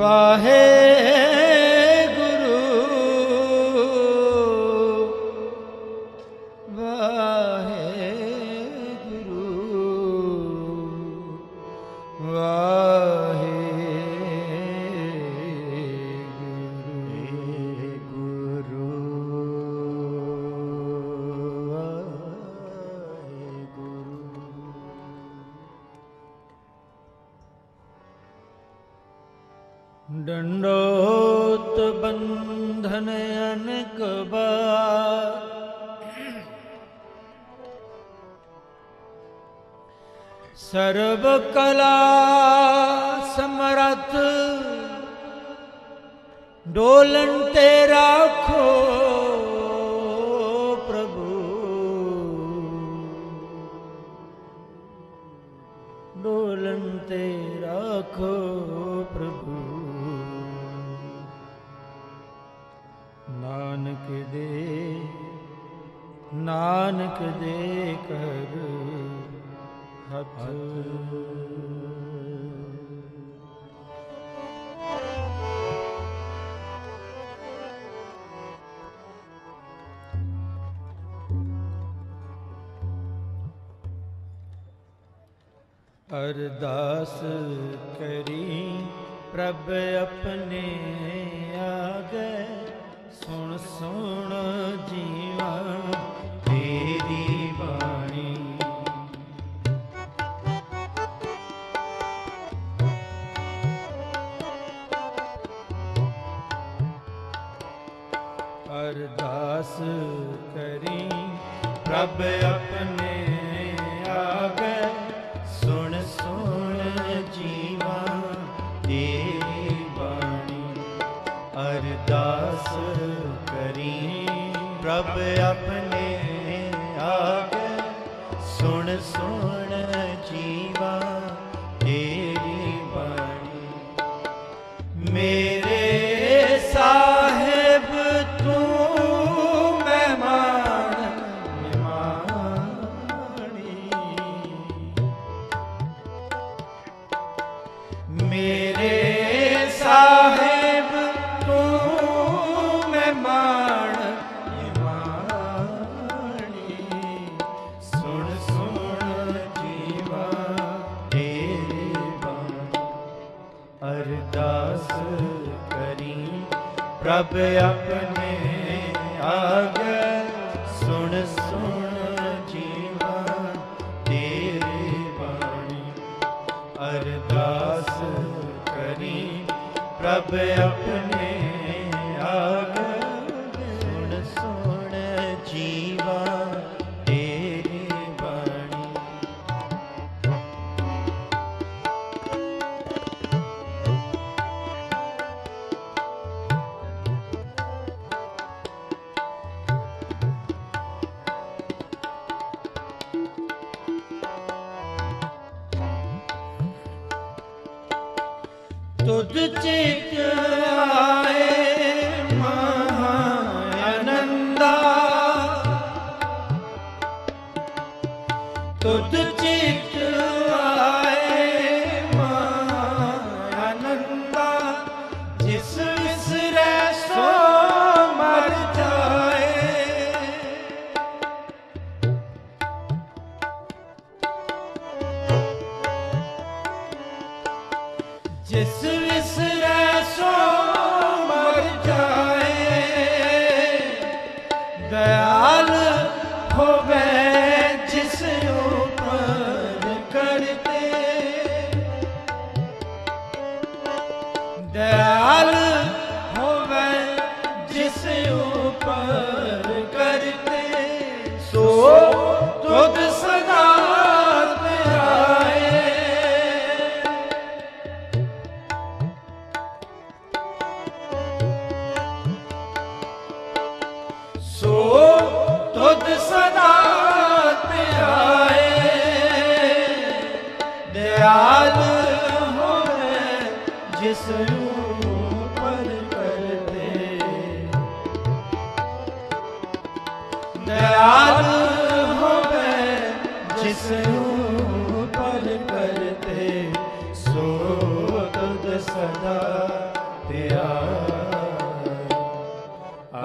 Rahe. ਸਰਬ ਕਲਾ ਸਮਰਥ ਡੋਲਨ ਤੇ ਰਾਖੋ ਪ੍ਰਭੂ। ਡੋਲਨ ਤੇ ਰਾਖੋ ਨਾਨਕ ਦੇ ਨਾਨਕ ਦੇ ਕਰ ਹੱਥ। ਅਰਦਾਸ ਕਰੀ ਪ੍ਰਭ ਆਪਣੇ ਆਗੇ। ਸੁਣ ਸੁਣ ਜੀਵਾ ਤੇਰੀ ਬਾਣੀ। ਅਰਦਾਸ ਕਰੀ ਪ੍ਰਭ ਆਪਣੇ ਆਪਣੇ ਆਗੇ ਸੁਣ ਸੁਣ ਜੀਵਾ ਤੇਰੀ ਬਾਣੀ। ਮੇਰੇ ਪ੍ਰਭ ਆਪਣੇ ਆਗੇ ਸੁਣ ਸੁਣ ਜੀਵਾ ਤੇਰੇ ਬਾਣੀ। ਅਰਦਾਸ ਕਰੀ ਪ੍ਰਭ ਆਪਣੇ ਤੁਧ ਚਿਤ ਆਏ ਜਿਸ ਵਿਸਰੈ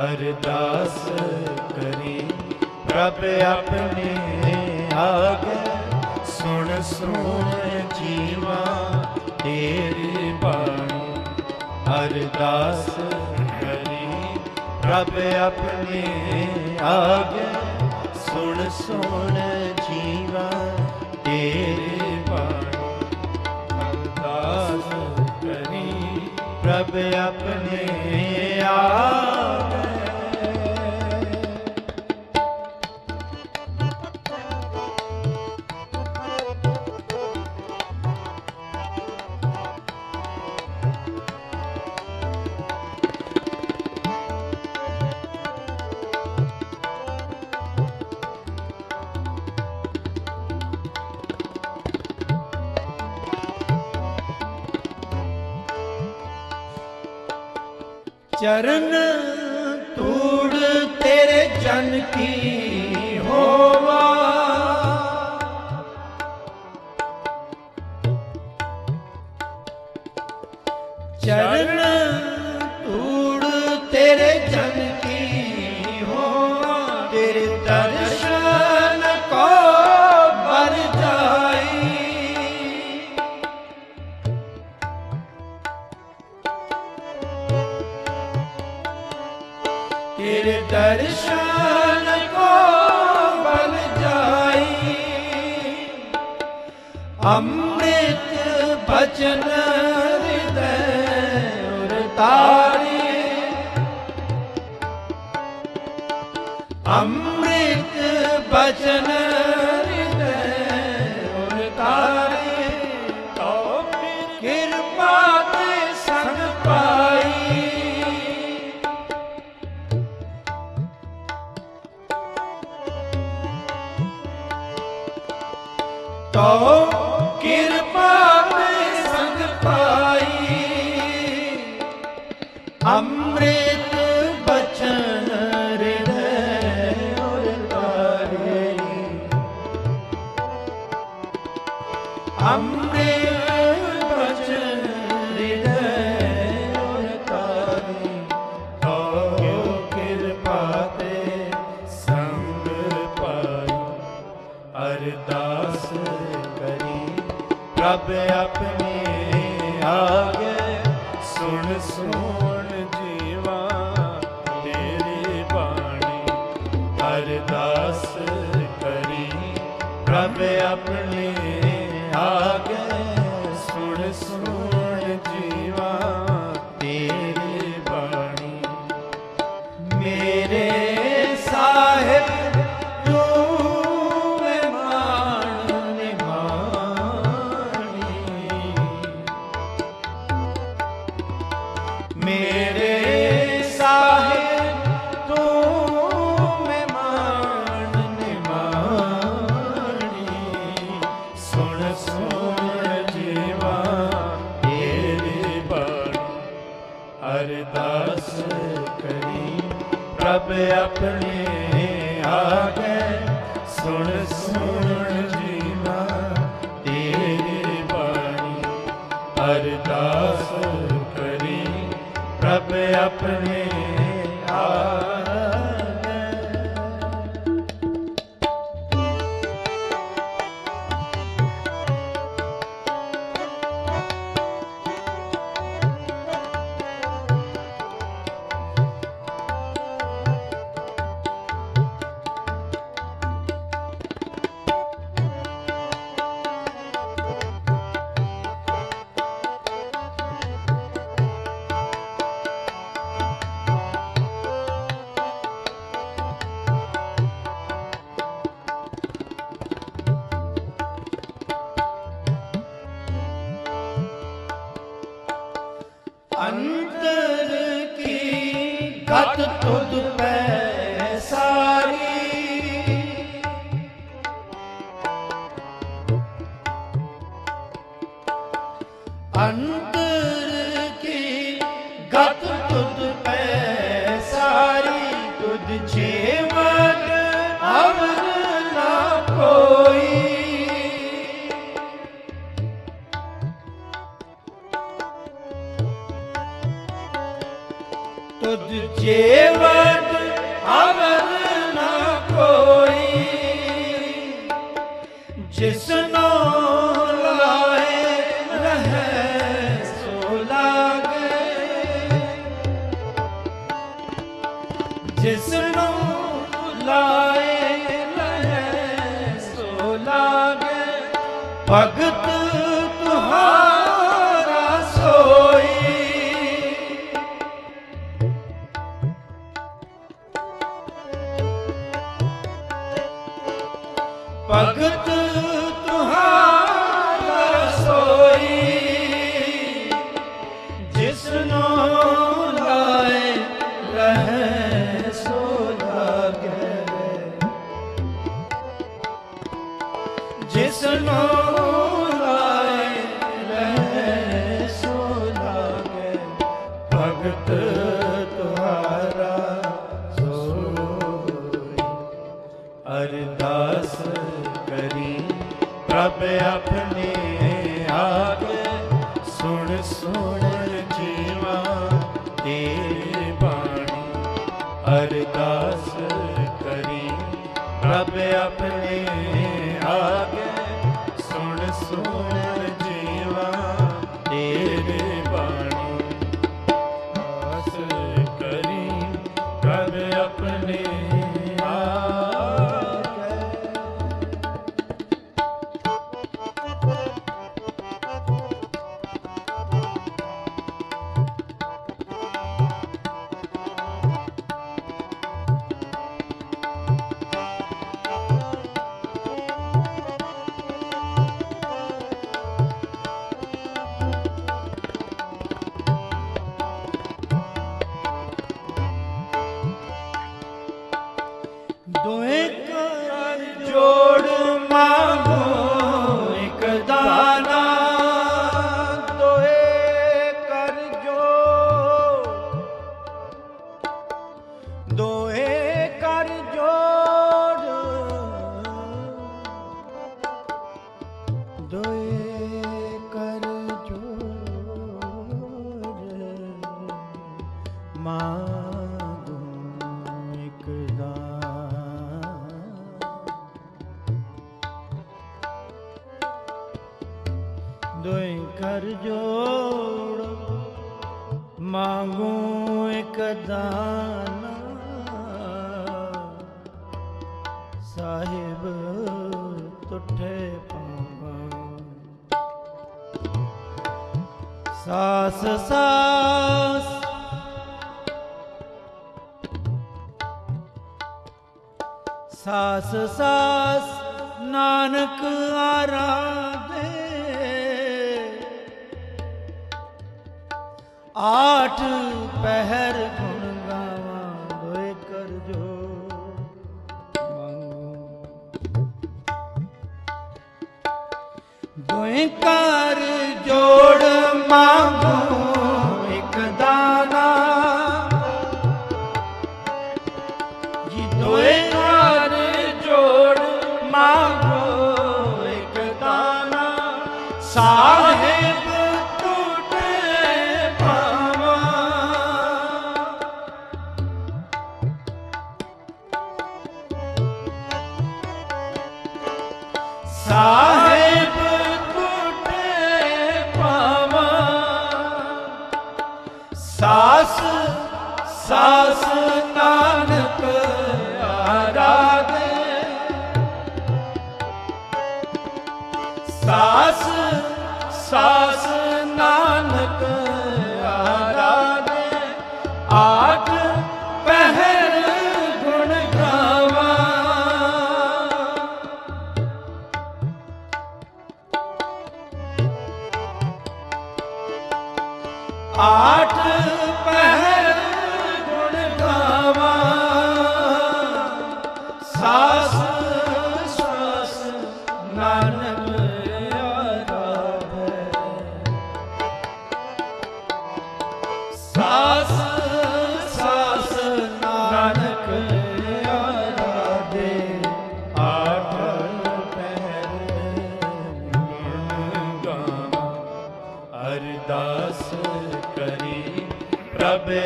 ਅਰਦਾਸ ਕਰੀ ਪ੍ਰਭ ਆਪਣੇ ਆਗੇ ਸੁਣ ਸੁਣ ਜੀਵਾ ਤੇਰੀ ਬਾਣੀ ਅਰਦਾਸ ਕਰੀ। ਪ੍ਰਭ ਆਪਣੇ ਆਗੇ ਸੁਣ ਸੁਣ ਜੀਵਾ ਤੇਰੀ ਬਾਣੀ ਅਰਦਾਸ ਕਰੀ। ਪ੍ਰਭ ਆਪਣੇ ਆਗੇ ਚਰਨ ਧੂੜ ਤੇਰੇ ਜਨ ਕੀ ਅੰਮ੍ਰਿਤ ਬਚਨ ਹਿਰਦੈ ਉਰ ਤਾਰੀ ਤੋ ਕਿਰਪਾ ਤੇ ਸੰਗ ਪਾਈ। ਤੋ ਕਿਰ ਪ੍ਰਭ ਆਪਣੇ ਆਗੇ ਸੁਣ ਸੁਣ ਜੀਵਾ ਤੇਰੀ ਬਾਣੀ ਅਰਦਾਸ ਕਰੀ ਪ੍ਰਭ ਆਪਣੇ ਆਪਣੇ ਆਗੇ ਸੁਣ ਸੁਣ ਜੀਵਾ ਤੇਰੀ ਬਾਣੀ ਅਰਦਾਸ ਕਰੀ। ਪ੍ਰਭ ਆਪਣੇ ਅੰਤਰ ਕੀ ਗਤ ਤੁਧ ਪੈ ਸਾਰੀ ਤੁਧ ਛੇਵਨ ਅਵਰ ਨਾ ਕੋਈ। ਤੁਧ ਜੀਵਨ ਅਵਰ ਜਿਸਨੋ ਲਾਏ ਰਹੈ ਸੋ ਲਾਗੇ। ਭਗਤ Solo. ਦੋਏ ਕਰ ਜੋੜ, ਮੰਗੂ ਇੱਕ ਦਾਨਾ। ਸਾਹਿਬ ਤੁਠੇ ਪਾਵਾਂ। ਸਾਸ ਸਾਸ। ਸਾਸ ਸਾਸ, ਨਾਨਕ ਆਰਾ ਆਠ ਪਹਿਰ ਗੁਣ ਗਾਵਾਂ ਦੋਏ ਕਰ ਜੋ। ਮੰਗੂ। ਦੋਏ ਕਰ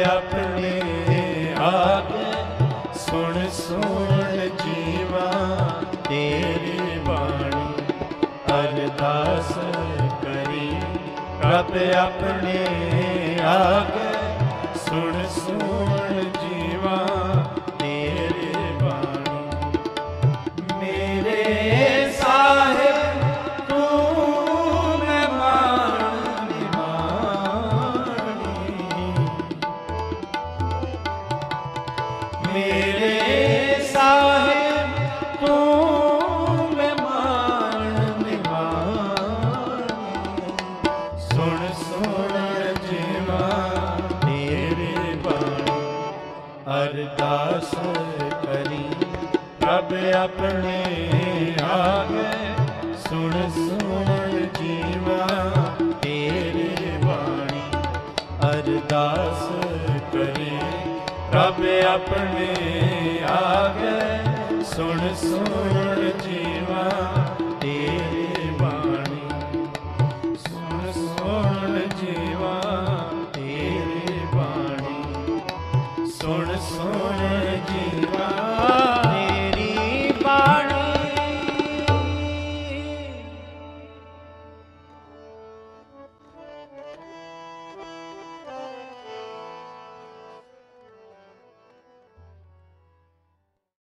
ਆਪਣੇ ਆਗੇ ਸੁਣ ਸੁਣ ਜੀਵਾ ਤੇਰੀ ਬਾਣੀ ਅਰਦਾਸ ਕਰੀ। ਆਪਣੇ ਆਗੇ ਆਪਣੇ ਆਵੇ ਸੁਣ ਸੁਣ ਜੀਵਾ, ਤੇਰੇ ਬਾਣੀ ਅਰਦਾਸ ਕਰੇ। ਰੱਬ ਆਪਣੇ ਆਵੇ ਸੁਣ ਸੁਣ ਜੀਵਾ